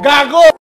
Gago!